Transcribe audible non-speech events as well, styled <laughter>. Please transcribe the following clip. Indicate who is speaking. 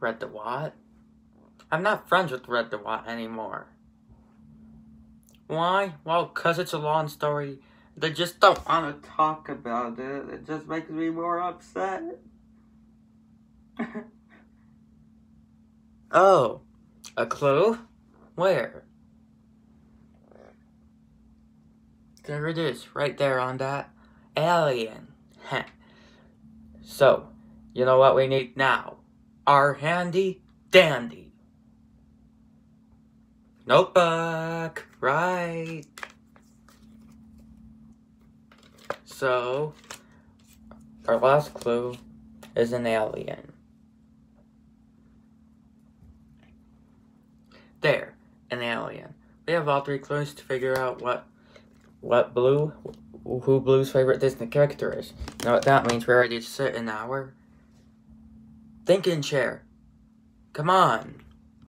Speaker 1: Red DeWatt? I'm not friends with Red DeWatt anymore. Why? Well, because it's a long story. They just don't want to talk about it. It just makes me more upset. <laughs> oh, a clue? Where? There it is, right there on that alien. <laughs> so, you know what we need now? Our handy dandy. Notebook, right. So, our last clue is an alien. There, an alien. We have all three clues to figure out what what Blue, who Blue's favorite Disney character is. Know what that means? We're ready to sit in our thinking chair. Come on.